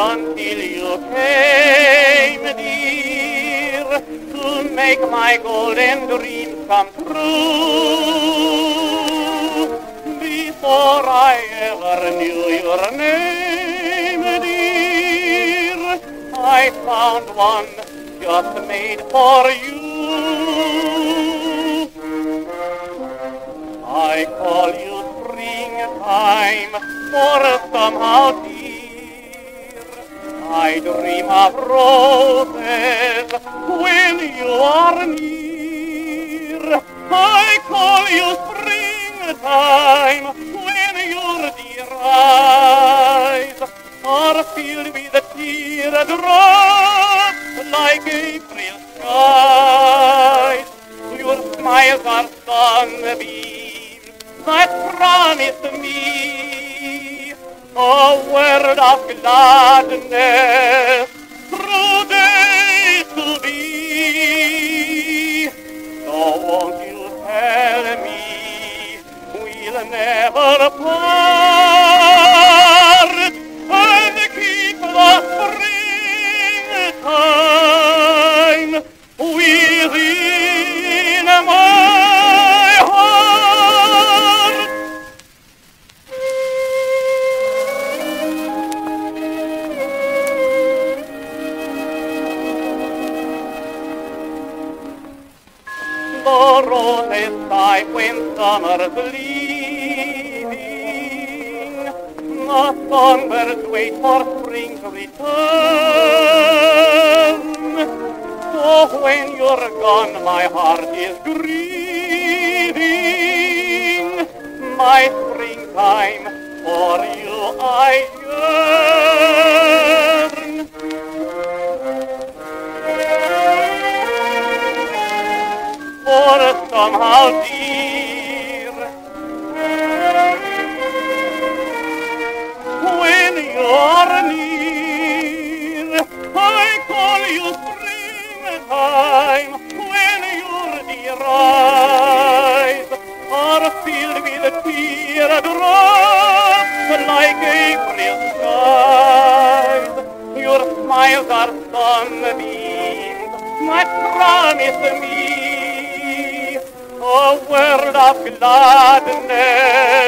until you came, dear, to make my golden dreams come true. Before I ever knew your name, dear, I found one just made for you. I call you springtime, for somehow, dear, I dream of roses when you are near. I call you springtime when your dear eyes are filled with teardrops like April skies. Your smiles are sunbeams that promise me a word of gladness The roses sigh when summer's leaving. The songbirds wait for spring to return. So when you're gone, my heart is grieving. My springtime, for you I yearn. Somehow, dear, when you're near, I call you springtime. When your dear eyes are filled with teardrops like April skies, your smiles are sunbeams. That promise me Oh, a world of gladness